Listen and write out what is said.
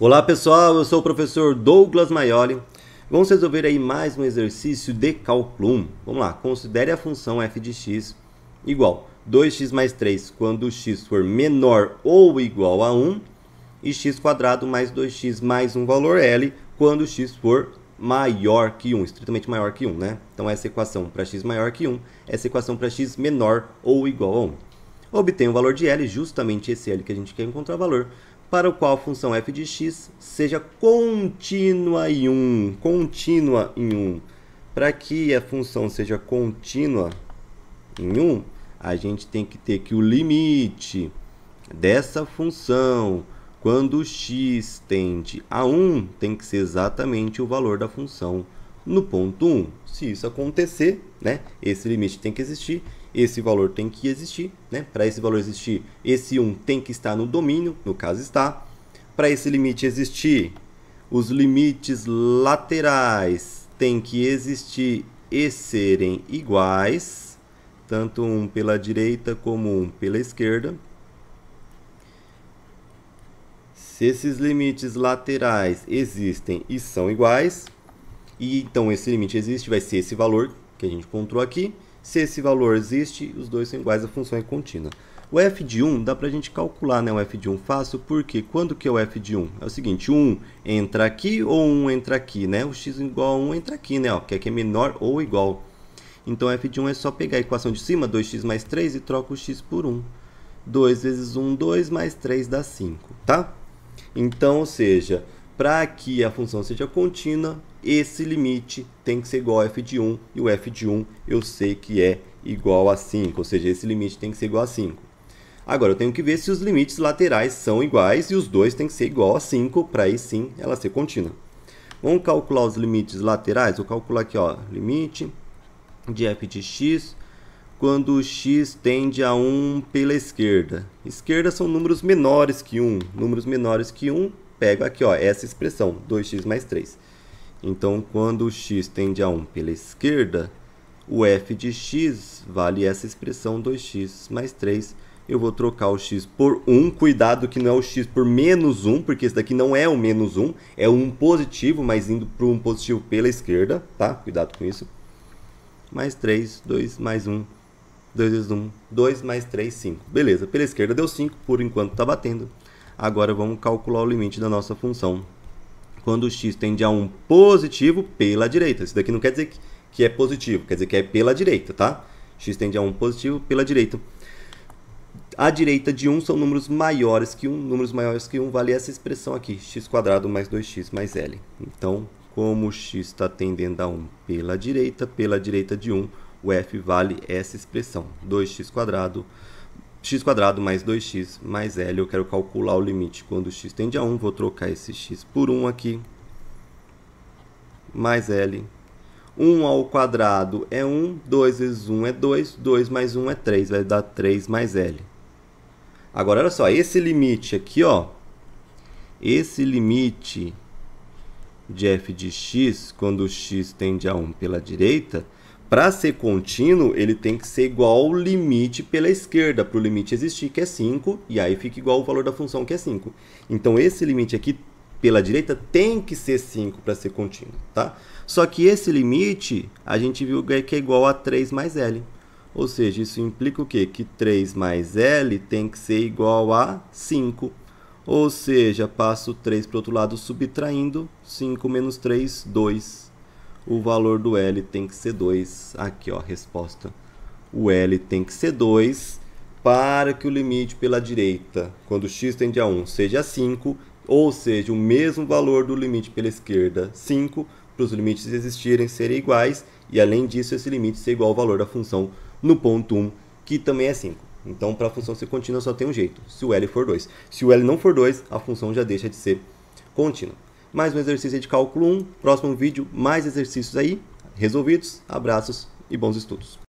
Olá pessoal, eu sou o professor Douglas Maioli. Vamos resolver aí mais um exercício de cálculo 1. Vamos lá, considere a função f de x igual 2x mais 3 quando x for menor ou igual a 1 e x quadrado mais 2x mais um valor L quando x for maior que 1, estritamente maior que 1, né? Então essa equação para x maior que 1, essa equação para x menor ou igual a 1. Obtém o valor de L, justamente esse L que a gente quer encontrar o valor, para o qual a função f de x seja contínua em 1. Contínua em 1. Para que a função seja contínua em 1, a gente tem que ter que o limite dessa função, quando x tende a 1, tem que ser exatamente o valor da função no ponto 1. Se isso acontecer, né, esse limite tem que existir, esse valor tem que existir. Né? Para esse valor existir, esse 1 tem que estar no domínio, no caso está. Para esse limite existir, os limites laterais têm que existir e serem iguais, tanto um pela direita como um pela esquerda. Se esses limites laterais existem e são iguais, e então esse limite existe, vai ser esse valor que a gente encontrou aqui. Se esse valor existe, os dois são iguais, a função é contínua. O f de 1 dá para a gente calcular né, o f de 1 fácil, porque quando que é o f de 1? É o seguinte, 1 entra aqui ou 1 entra aqui, né? O x igual a 1 entra aqui, né? Ó, que aqui é menor ou igual. Então f de 1 é só pegar a equação de cima, 2x mais 3, e troca o x por 1. 2 vezes 1, 2, mais 3 dá 5, tá? Então, ou seja, para que a função seja contínua, esse limite tem que ser igual a f de 1, e o f de 1 eu sei que é igual a 5, ou seja, esse limite tem que ser igual a 5. Agora, eu tenho que ver se os limites laterais são iguais e os dois têm que ser igual a 5 para aí sim ela ser contínua. Vamos calcular os limites laterais. Vou calcular aqui, ó, limite de f de x quando x tende a 1 pela esquerda. Esquerda são números menores que 1. Números menores que 1 pego aqui ó, essa expressão, 2x mais 3. Então, quando o x tende a 1 pela esquerda, o f de x vale essa expressão 2x mais 3. Eu vou trocar o x por 1. Cuidado que não é o x por menos 1, porque esse daqui não é o menos 1. É um positivo, mas indo para um positivo pela esquerda. Tá? Cuidado com isso. Mais 3, 2 mais 1. 2 vezes 1, 2 mais 3, 5. Beleza, pela esquerda deu 5, por enquanto está batendo. Agora vamos calcular o limite da nossa função. Quando x tende a 1 positivo pela direita. Isso daqui não quer dizer que é positivo, quer dizer que é pela direita, tá? x tende a 1 positivo pela direita. A direita de 1 são números maiores que 1. Números maiores que 1 vale essa expressão aqui, x² mais 2x mais l. Então, como x está tendendo a 1 pela direita, pela direita de 1, o f vale essa expressão, 2x² x² mais 2x mais L, eu quero calcular o limite quando x tende a 1, vou trocar esse x por 1 aqui, mais L. 1 ao quadrado é 1, 2 vezes 1 é 2, 2 mais 1 é 3, vai dar 3 mais L. Agora, olha só, esse limite aqui, ó, esse limite de f de x, quando x tende a 1 pela direita, para ser contínuo, ele tem que ser igual ao limite pela esquerda, para o limite existir, que é 5, e aí fica igual ao valor da função, que é 5. Então, esse limite aqui pela direita tem que ser 5 para ser contínuo, tá? Só que esse limite, a gente viu que é igual a 3 mais L. Ou seja, isso implica o quê? Que 3 mais L tem que ser igual a 5. Ou seja, passo 3 para o outro lado subtraindo, 5 menos 3, 2 o valor do L tem que ser 2. Aqui, ó, a resposta. O L tem que ser 2 para que o limite pela direita, quando x tende a 1, seja 5, ou seja, o mesmo valor do limite pela esquerda, 5, para os limites existirem serem iguais, e além disso, esse limite ser igual ao valor da função no ponto 1, que também é 5. Então, para a função ser contínua, só tem um jeito, se o L for 2. Se o L não for 2, a função já deixa de ser contínua mais um exercício de cálculo 1. Próximo vídeo, mais exercícios aí resolvidos. Abraços e bons estudos.